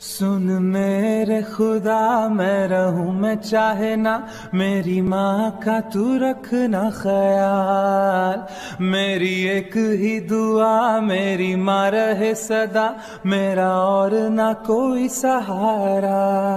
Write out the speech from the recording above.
सुन मेरे खुदा, मैं रहूँ, मैं चाहे ना। मेरी माँ का तू रखना ख्याल। मेरी एक ही दुआ, मेरी माँ रहे सदा। मेरा और ना कोई सहारा।